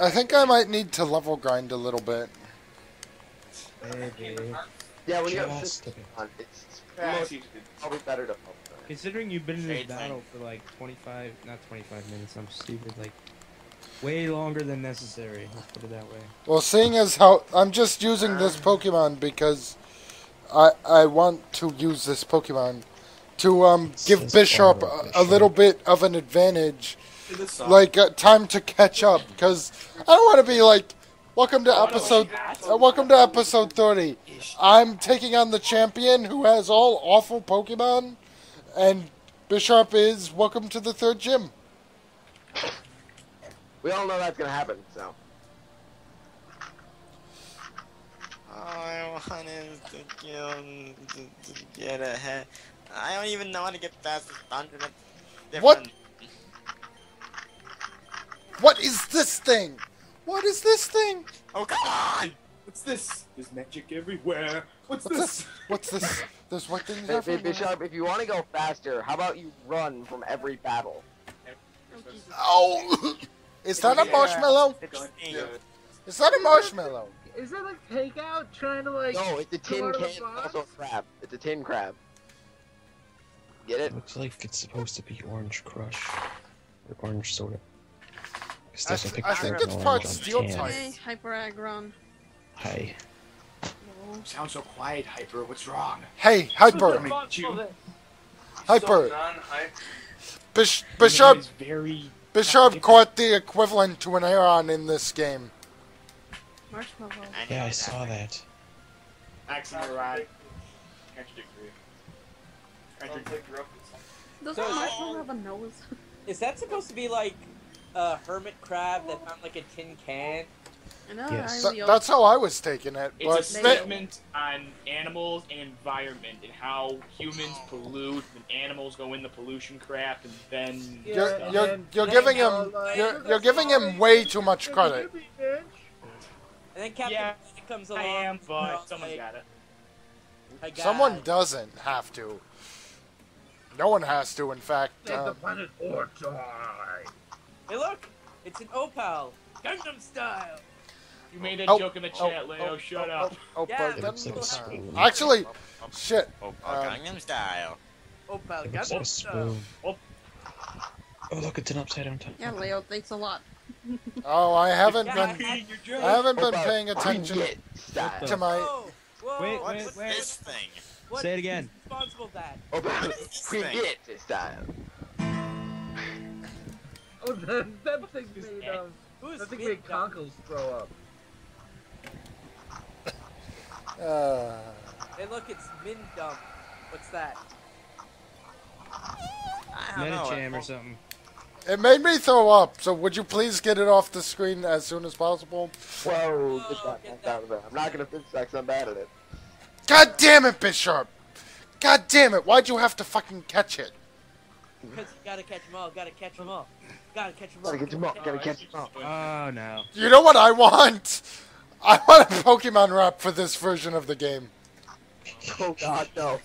I think I might need to level grind a little bit. Maybe. Yeah, when you have Just a system bit. on, it's, it's most- probably better to focus. Considering you've been in this Shade thing. battle for like 25, not 25 minutes, I'm stupid, like, way longer than necessary. Let's put it that way. Well, seeing as how I'm just using this Pokemon because I I want to use this Pokemon to um give Bishop a, a little bit of an advantage, To the side. Like uh, time to catch up. Because I don't want to be like, welcome to episode, uh, welcome to episode thirty. I'm taking on the champion who has all awful Pokemon, and Bisharp is welcome to the third gym. We all know that's gonna happen, so. I wanted to kill to, to get ahead. I don't even know how to get past this dungeon. What? Different. What is this thing? What is this thing? Oh come on! What's this? There's magic everywhere. What's, What's this? this? What's this? There's what things Bi- Bi- everywhere. Bishop, if you want to go faster, how about you run from every battle? Oh! Is that a marshmallow? It's Yeah. Is that a marshmallow? Is that like takeout trying to like? No, it's a tin out of the can, box? also a crab. It's a tin crab. Get it? Looks like it's supposed to be Orange Crush or Orange Soda. 'Cause I there's a th- picture I think of it's part orange on the steel type. Hey, Hyper Aggron. Hi. No. Sound so quiet, Hyper. What's wrong? Hey, Hyper! I mean, you. Hyper! Bish- Bishop! very. Bishop caught the equivalent to an Aggron in this game. Marshmallow. I Yeah, I saw that. Axel right. Contradictory. Contradictory. Doesn't So- Marshmallow have a nose? Is that supposed to be like a hermit crab that found like a tin can? I know. Yes. I Th- that's how I was taking it, It's a but They- statement on animals and environment and how humans pollute and animals go in the pollution crap and then Yeah, you're, and you're, you're giving him you're, you're giving him way too much credit. And then Captain Yeah, comes along. I am, but goes someone's got it. "My God." Someone doesn't have to. No one has to, in fact. Save the Uh, planet or die. Hey, look! It's an opal, Gundam style. You made a Oh, joke in the oh, chat, Leo. oh, Shut oh, up. oh, Yeah, but It then- looks like. Actually, shit. Oh, oh Um, Gangnam Style. Opal, It Gundam like style. Oh. Oh, look, it's an upside down top. Yeah, Leo, thanks a lot. Oh, I haven't Yeah, been. I- I haven't been paying attention to my. Whoa, whoa, Wait, what- wait, wait. this thing? what- Say it again. Who's responsible for that? About This thing. Get style. Oh, that, that thing This made egg. um, Who's that thing made conkles throw up. Uh, Hey, look, it's Min Dump. What's that? I don't know. Medicham or something. it made me throw up. So would you please get it off the screen as soon as possible? Whoa, get that get fuck out of there. I'm not gonna fix that 'cause I'm bad at it. God damn it, Bishop! God damn it! Why'd you have to fucking catch it? Because you gotta catch them all, gotta catch them all. Gotta catch them all. Gotta get them up, gotta catch them up. Oh no. You know what I want? I want a Pokemon rap for this version of the game. Oh god, no.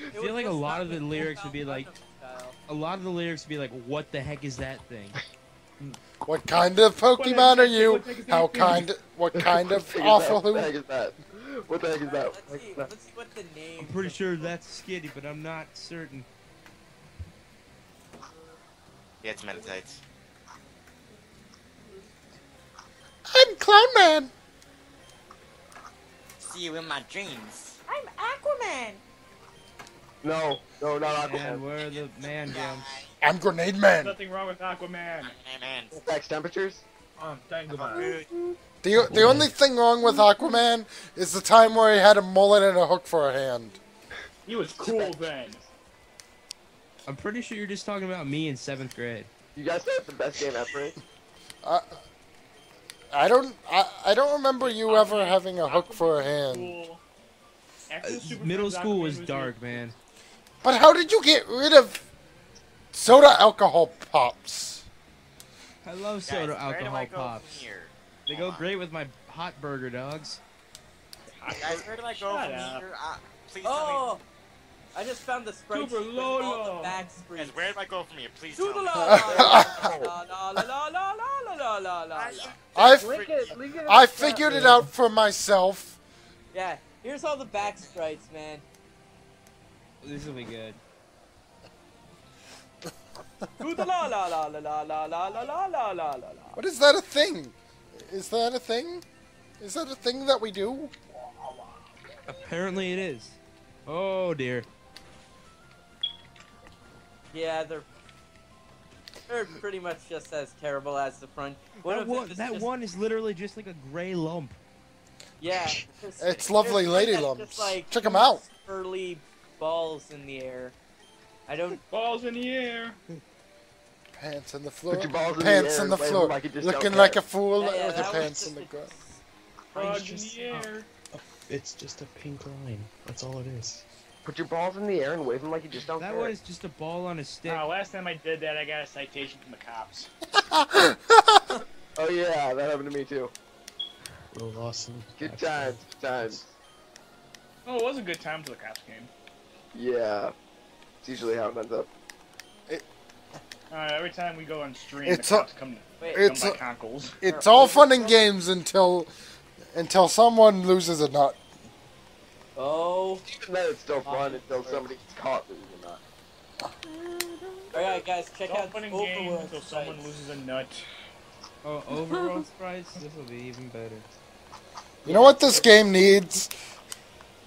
It feel like a lot of the lyrics would be like- A lot of the lyrics would be like, "What the heck is that thing?" What kind of Pokemon are you? What the heck is that How kind? What kind of What the heck is awful? What the heck Who? is that? What the heck is that? let's see. heck is that? Let's see what the name. I'm pretty sure that's Skitty, but I'm not certain. Yeah, it's meditate. I'm Clown Man. See you in my dreams. I'm Aquaman. No, no, not And Aquaman. where are the man jumps? I'm Grenade Man. Nothing wrong with Aquaman. Hey man. Affects temperatures? Um, Tangoman. The the only thing wrong with Aquaman is the time where he had a mullet and a hook for a hand. He was cool then. I'm pretty sure you're just talking about me in seventh grade. You guys know what the best game ever? I don't I, I don't remember you ever having a hook for a hand. Cool. After the Super Middle school was dark, man. But how did you get rid of soda alcohol pops? I love soda where do I alcohol pops. here? They Hold go on. great with my hot burger dogs. Guys, where do I go Shut from up. here? Uh, please tell Oh, I just found the spreadsheet Super with Lolo. all the back sprees. Guys, where did I go from here? Please tell me. I, I figured it out for myself. Yeah, here's all the back sprites, man. This will be good. What is that a thing? Is that a thing? Is that a thing that we do? Apparently it is. Oh dear. Yeah, they're they're pretty much just as terrible as the front. One that one, is that just- one is literally just like a gray lump. Yeah, It's lovely there's lady lumps. just, like, Check 'em two out. Early balls in the air. I don't. Balls in the air. Pants on the floor. Put your balls in the Pants air on the floor. like Looking like a fool Yeah, yeah, with your pants just on the ground. Frogs in the uh, air. It's just a pink line. That's all it is. Put your balls in the air and wave them like you just don't That care. one is just a ball on a stick. Oh, last time I did that, I got a citation from the cops. Oh yeah, that happened to me too. Will Lawson. Good times, good times. Oh, it was a good time till the cops came. Yeah. It's usually how it ends up. Uh, every time we go on stream, It's the a- come, Wait, come It's by a- conkles. It's all fun and games until until someone loses a nut. Oh. Even then, it's still fun until somebody gets caught losing a nut. All right, guys, check It's all out the and games Overworld until someone loses a nut. Oh, overworld sprites. This will be even better. You know what this game needs?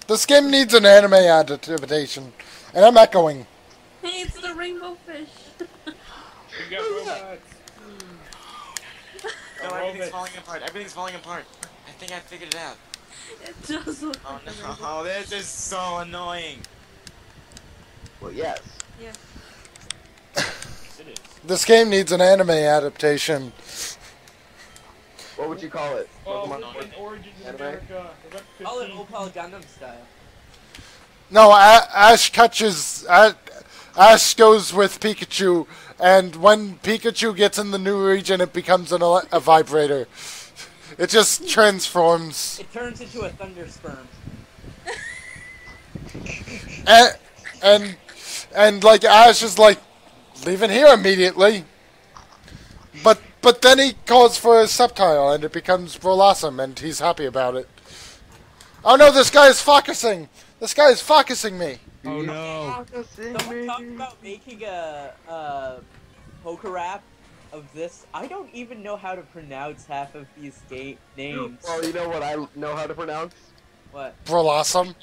This game needs an anime adaptation. And I'm echoing. Hey, it's the rainbow fish. We got robots. No, everything's falling apart. Everything's falling apart. I think I figured it out. It does look Oh like a no, oh, this is so annoying. Well, yes. Yeah. This game needs an anime adaptation. What would you call it? Oh, Pokemon in Origins in Anime? America. Is that Call it Opal Gundam style. No, Ash catches. A- Ash goes with Pikachu, and when Pikachu gets in the new region, it becomes an a vibrator. It just transforms. It turns into a thunder sperm. And, and, and like Ash is like, leaving here immediately. But but then he calls for a subtile, and it becomes Brolossom, and he's happy about it. Oh no, this guy is focusing! This guy is focusing me! Oh no. Someone talked about making a, a poker rap of this. I don't even know how to pronounce half of these ga- names. Well, you know what I know how to pronounce? What? Brolossom.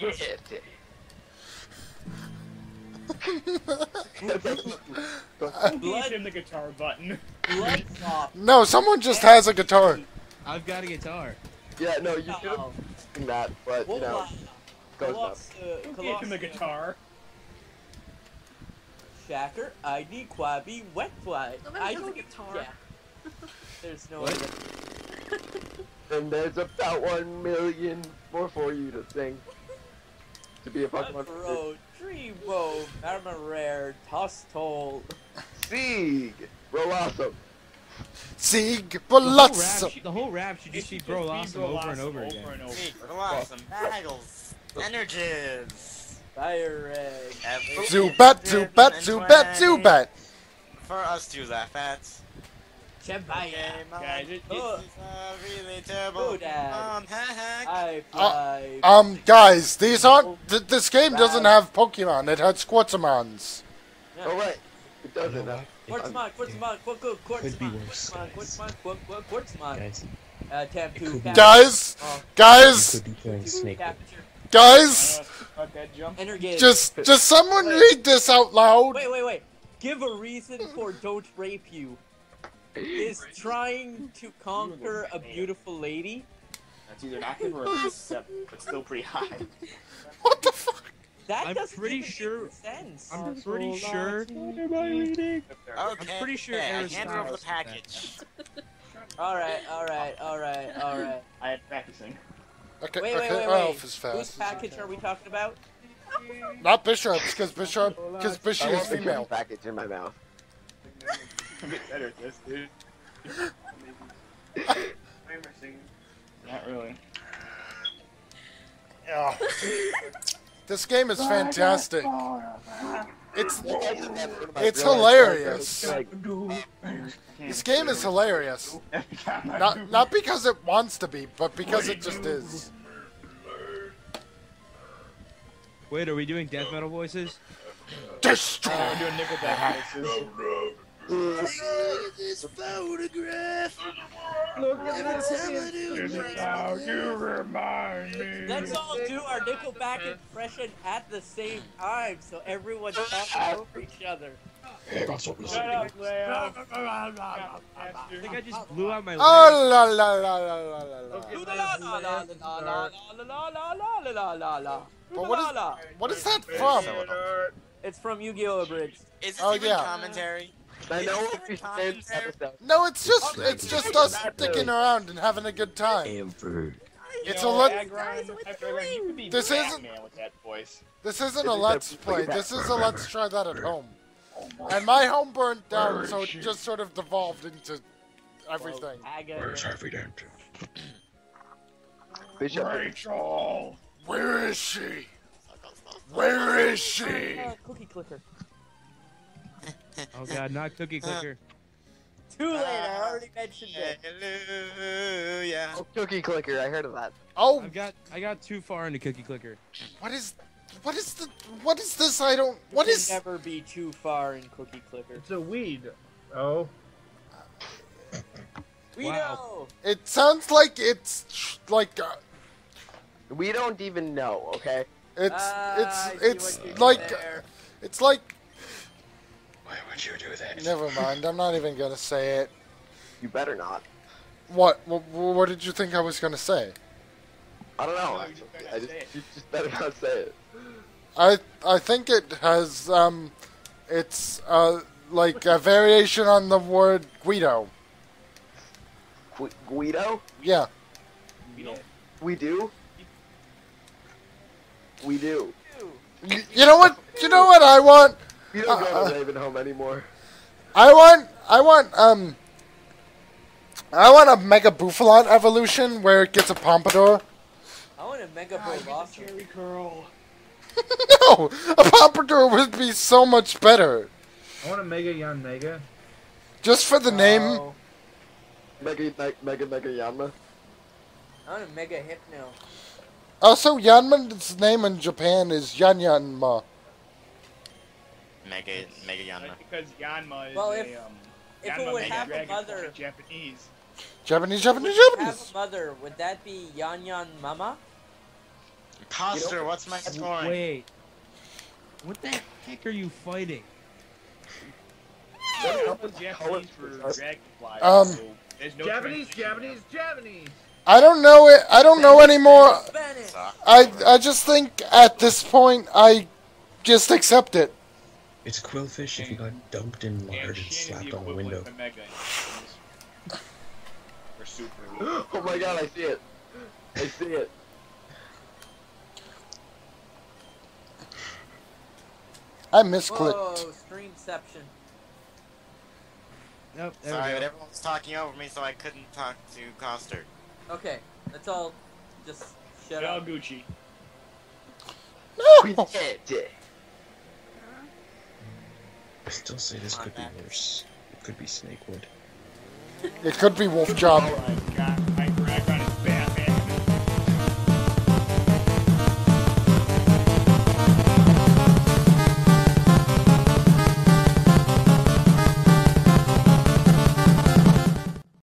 Blood in the guitar button. Blood. No, someone just has a guitar. I've got a guitar. yeah, no, you should have Oh, um, that, but you know, goes up. Coloss- Who gave him the guitar? Jacker, ID Quabby, Wet Fly. I has don't, guitar. Yeah. There's no what? And there's about one million more for you to sing. To be a Pokemon. Bro, Dreambow, Marmarare, Tostol. Sieg, Roassum. Sieg Blossom. The whole rap should just be Brolossum over and over, over and over. Blossom, Battles, Energies. Fire egg. Zubat, Zubat, Zubat, Zubat. For us to laugh at. Chabaya. Guys, it's, uh, Um, guys, these aren't. Th this game doesn't have Pokemon. It had Squirtamons. Yeah. Oh wait, it doesn't. Have. Quartzmon, Quartzmon, Quartzmon, Quartzmon, Quartzmon, Quartzmon, Quartzmon, Quartzmon. Guys, uh, guys, guys. Guys! Just, just someone wait. read this out loud. Wait, wait, wait. Give a reason for don't rape you. Is trying to conquer a beautiful lady. That's either active or deceptive, but still pretty high. What the fuck? That I'm pretty sure. Sense. I'm pretty sure. What am I reading? Okay. I'm pretty sure. Hey, I handed over the package. all right, all right, all right, all right. I had practicing. Okay, Wait, wait, okay. wait, Oh, wait. if it's Whose package are we talking about? Not Bishop's, because Bishop, because Bishop is female. package in my mouth. I'm getting better at this, dude. Not really. Yeah. This game is fantastic. It's You guys have one of my It's hilarious. This game is hilarious. Not not because it wants to be, but because it just is. Wait, are we doing death metal voices? Destroy. Oh, we're doing Nickelback voices. Let's all do our Nickelback impression at the same time, so everyone's talking over each other. That's what we Shut up, Leo. I think I just blew out my leg. Oh la la la la la la la. La la la la la la la la la la la la. But what is La la. what is that from? It's from Yu-Gi-Oh! Abridged. Is this Oh, even yeah. commentary? I know what we this said in this commentary? episode. No, it's just it's just us sticking around and having a good time. Ever. It's You a know, let. Aggron, Aggron, you could be This isn't- with that voice. This isn't a let's play. This is a let's try that at home. And my home burnt down, so it just sort of devolved into everything. Aga. Where's Harvey Dent? Bishop. Rachel. Where is she? Where is she? Uh, cookie clicker. Oh god, not cookie clicker. Too late. I already mentioned it. Hallelujah. Oh, cookie clicker. I heard of that. Oh, I got I got too far into cookie clicker. what is, what is the, what is this? I don't. What You is? never be too far in cookie clicker. It's a weed. Oh. We Wow. know. It sounds like it's like uh, We don't even know. Okay. it's Ah, it's it's what you did like there. it's like. Why would you do that? Never mind. I'm not even gonna say it. You better not. What? What, what did you think I was gonna say? I don't know. No, you just better I just, you just better not say it. I I think it has um, it's uh like a variation on the word Guido. Gu- Guido? Yeah. You We do. We do. Y- You know what? You know what I want? We don't Uh, go uh. to Ravenholm anymore. I want I want um I want a Mega Buffalon evolution where it gets a pompadour. I want a mega blossom. Cherry curl. no, a pompadour would be so much better. I want a Mega Yan Mega. Just for the name. Oh, Mega, me- mega, mega Yanma. I want a mega hypno. Also, Yanman's name in Japan is Yan Yanma. Mega, Mega Yanma. Like, because Yanma is Well, a, if- um, if it would have a mother- in Japanese. Japanese, Japanese, Have Japanese. a mother. Would that be Yan Yan Mama? Coster, what's my scoring? Wait. What the heck are you fighting? What Japanese for dragonfly. Um, so there's no Japanese, translation. Japanese, Japanese. I don't know it. I don't know anymore. I I just think at this point I just accept it. It's quillfish if you got dumped in And lard and Shin slapped on a window. Mega in Japanese. Or super. Oh my god, I see it. I see it. I misclicked. Whoa, streamception. Nope, there Sorry, we but go. everyone was talking over me, so I couldn't talk to Coster. Okay, let's all just shut Yo, up. Gucci. We No. did it. I still say this could be worse. It could be Snakewood. It could be Wolf Job. Oh my god.